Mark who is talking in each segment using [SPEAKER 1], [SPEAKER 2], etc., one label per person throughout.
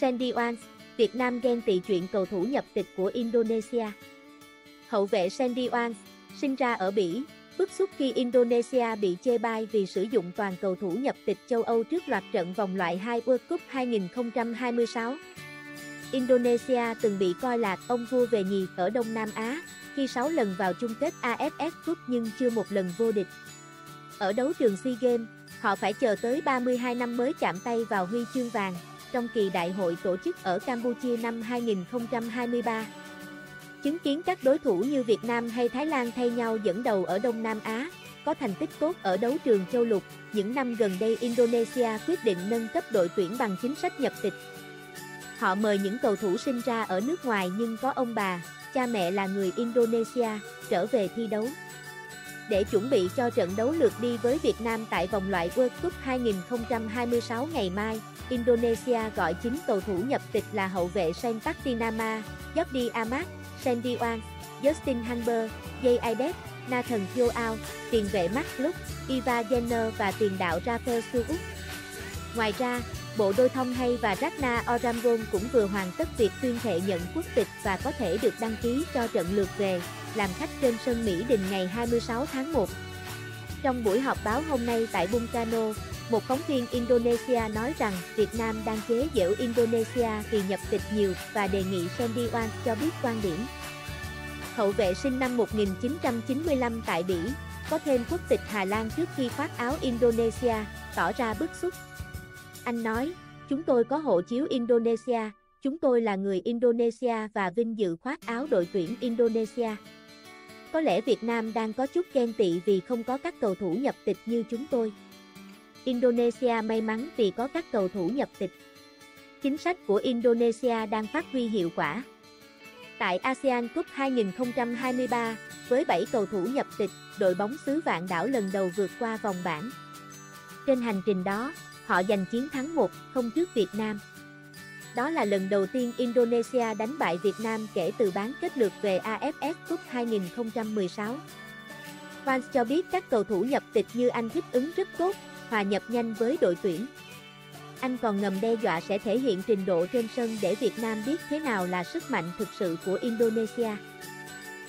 [SPEAKER 1] Sandy Wans, Việt Nam ghen tị chuyện cầu thủ nhập tịch của Indonesia. Hậu vệ Sandy Wans, sinh ra ở Bỉ, bức xúc khi Indonesia bị chê bai vì sử dụng toàn cầu thủ nhập tịch châu Âu trước loạt trận vòng loại 2 World Cup 2026. Indonesia từng bị coi là ông vua về nhì ở Đông Nam Á, khi 6 lần vào chung kết AFF Cup nhưng chưa một lần vô địch. Ở đấu trường SEA Games, họ phải chờ tới 32 năm mới chạm tay vào huy chương vàng, trong kỳ đại hội tổ chức ở Campuchia năm 2023. Chứng kiến các đối thủ như Việt Nam hay Thái Lan thay nhau dẫn đầu ở Đông Nam Á, có thành tích tốt ở đấu trường châu lục, những năm gần đây Indonesia quyết định nâng cấp đội tuyển bằng chính sách nhập tịch. Họ mời những cầu thủ sinh ra ở nước ngoài nhưng có ông bà, cha mẹ là người Indonesia, trở về thi đấu. Để chuẩn bị cho trận đấu lượt đi với Việt Nam tại vòng loại World Cup 2026 ngày mai, Indonesia gọi 9 cầu thủ nhập tịch là hậu vệ Sen Patinama, Jordi Amat, Sandy Wang, Justin Hamber, Jay Aidet, Nathan Joao, tiền vệ Max Lux, Iva Jenner và tiền đạo Rafael Suuk. Ngoài ra, bộ đôi thông hay và Ragnar Oramgon cũng vừa hoàn tất việc tuyên thệ nhận quốc tịch và có thể được đăng ký cho trận lượt về, làm khách trên sân Mỹ Đình ngày 26 tháng 1. Trong buổi họp báo hôm nay tại Bungkano, một phóng viên Indonesia nói rằng Việt Nam đang chế giễu Indonesia vì nhập tịch nhiều và đề nghị Sandy Wan cho biết quan điểm. Hậu vệ sinh năm 1995 tại Bỉ, có thêm quốc tịch Hà Lan trước khi khoác áo Indonesia, tỏ ra bức xúc. Anh nói, chúng tôi có hộ chiếu Indonesia, chúng tôi là người Indonesia và vinh dự khoác áo đội tuyển Indonesia. Có lẽ Việt Nam đang có chút ghen tị vì không có các cầu thủ nhập tịch như chúng tôi. Indonesia may mắn vì có các cầu thủ nhập tịch. Chính sách của Indonesia đang phát huy hiệu quả. Tại ASEAN Cup 2023, với 7 cầu thủ nhập tịch, đội bóng xứ Vạn Đảo lần đầu vượt qua vòng bảng. Trên hành trình đó, họ giành chiến thắng 1-0 trước Việt Nam. Đó là lần đầu tiên Indonesia đánh bại Việt Nam kể từ bán kết lượt về AFF Cup 2016. Fans cho biết các cầu thủ nhập tịch như anh thích ứng rất tốt, hòa nhập nhanh với đội tuyển. Anh còn ngầm đe dọa sẽ thể hiện trình độ trên sân để Việt Nam biết thế nào là sức mạnh thực sự của Indonesia.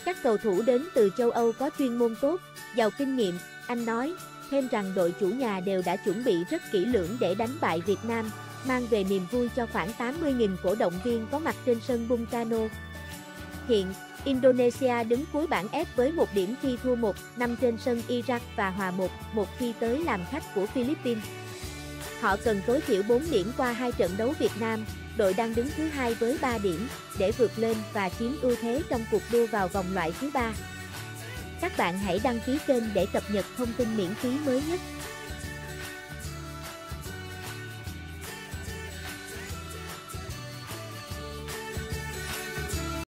[SPEAKER 1] Các cầu thủ đến từ châu Âu có chuyên môn tốt, giàu kinh nghiệm, anh nói, thêm rằng đội chủ nhà đều đã chuẩn bị rất kỹ lưỡng để đánh bại Việt Nam, mang về niềm vui cho khoảng 80.000 cổ động viên có mặt trên sân Bungkano. Hiện, Indonesia đứng cuối bảng F với một điểm khi thua 1, 5 trên sân Iraq và hòa 1, một khi tới làm khách của Philippines. Họ cần tối thiểu 4 điểm qua hai trận đấu Việt Nam, đội đang đứng thứ hai với 3 điểm, để vượt lên và chiếm ưu thế trong cuộc đua vào vòng loại thứ ba. Các bạn hãy đăng ký kênh để cập nhật thông tin miễn phí mới nhất.